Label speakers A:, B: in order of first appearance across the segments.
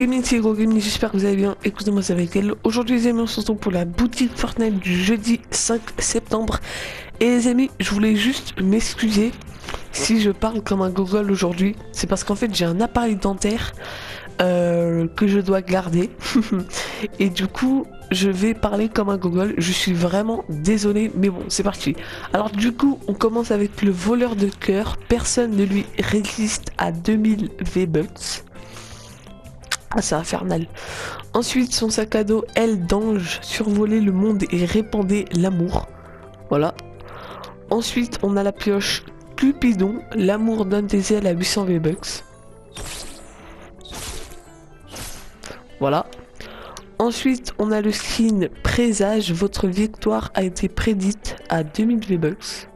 A: C'est j'espère que vous allez bien. Écoutez-moi, c'est avec elle. Aujourd'hui, les amis, on se retrouve pour la boutique Fortnite du jeudi 5 septembre. Et les amis, je voulais juste m'excuser si je parle comme un gogol aujourd'hui. C'est parce qu'en fait, j'ai un appareil dentaire euh, que je dois garder. Et du coup, je vais parler comme un gogol. Je suis vraiment désolé, mais bon, c'est parti. Alors du coup, on commence avec le voleur de cœur. Personne ne lui résiste à 2000 V-Bucks. Ah, c'est infernal. Ensuite, son sac à dos, aile d'ange, survolait le monde et répandait l'amour. Voilà. Ensuite, on a la pioche Cupidon, l'amour donne des ailes à 800 V-Bucks. Voilà. Ensuite, on a le skin Présage, votre victoire a été prédite à 2000 V-Bucks.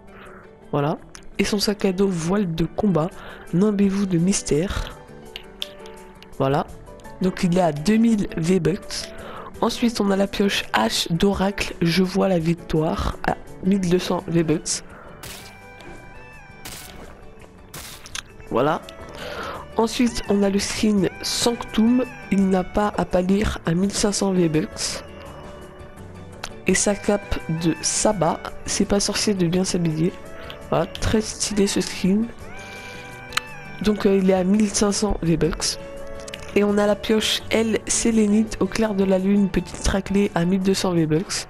A: Voilà. Et son sac à dos voile de combat, nimbez-vous de mystère. Voilà. Donc il est à 2000 V-Bucks. Ensuite, on a la pioche H d'Oracle. Je vois la victoire à 1200 V-Bucks. Voilà. Ensuite, on a le skin Sanctum. Il n'a pas à pâlir à 1500 V-Bucks. Et sa cape de Sabbat. C'est pas sorcier de bien s'habiller. Voilà, très stylé ce skin. Donc euh, il est à 1500 V-Bucks. Et on a la pioche L Sélénite au clair de la lune, petite traclée à 1200 V-Bucks.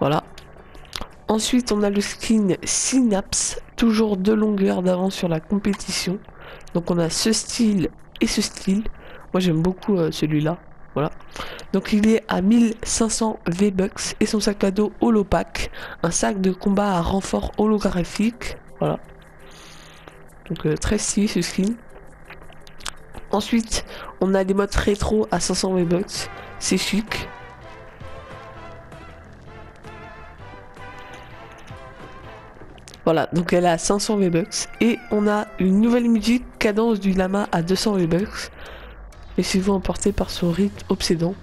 A: Voilà. Ensuite, on a le skin Synapse, toujours deux longueurs d'avance sur la compétition. Donc on a ce style et ce style. Moi j'aime beaucoup euh, celui-là. Voilà. Donc il est à 1500 V-Bucks et son sac à dos holopack. Un sac de combat à renfort holographique. Voilà. Donc euh, très stylé ce skin. Ensuite, on a des modes rétro à 500 V-Bucks. C'est chic. Voilà, donc elle a 500 V-Bucks. Et on a une nouvelle musique, Cadence du Lama à 200 V-Bucks. Laissez-vous emporter par son rythme obsédant.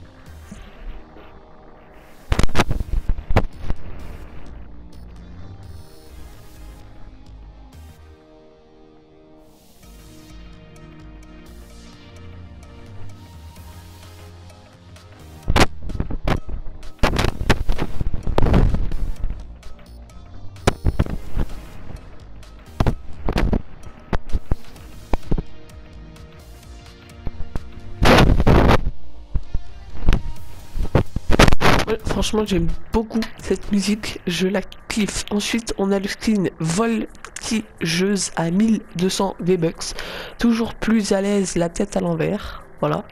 A: Franchement, j'aime beaucoup cette musique. Je la kiffe. Ensuite, on a le skin voltigeuse à 1200 V-Bucks. Toujours plus à l'aise, la tête à l'envers. Voilà.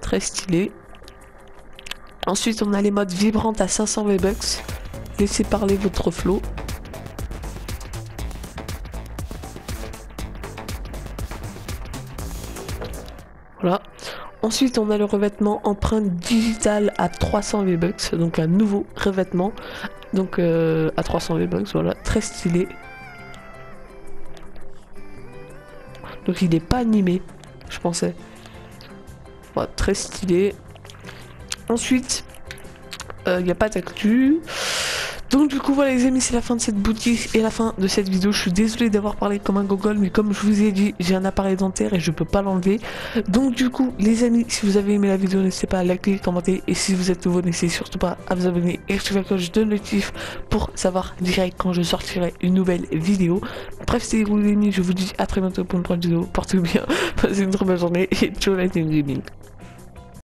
A: Très stylé. Ensuite, on a les modes vibrantes à 500 V-Bucks. Laissez parler votre flow. Voilà. Ensuite, on a le revêtement empreinte digitale à 300 V-Bucks, donc un nouveau revêtement, donc euh, à 300 V-Bucks, voilà, très stylé. Donc il n'est pas animé, je pensais. Voilà, très stylé. Ensuite, euh, il n'y a pas d'actu. Donc du coup voilà les amis c'est la fin de cette boutique et la fin de cette vidéo. Je suis désolé d'avoir parlé comme un gogol mais comme je vous ai dit j'ai un appareil dentaire et je peux pas l'enlever. Donc du coup les amis si vous avez aimé la vidéo n'hésitez pas à liker, commenter Et si vous êtes nouveau n'hésitez surtout pas à vous abonner et activer la cloche de notif Pour savoir direct quand je sortirai une nouvelle vidéo. Bref c'était les amis. Je vous dis à très bientôt pour une prochaine vidéo. Portez-vous bien, passez une très bonne journée et ciao la Gaming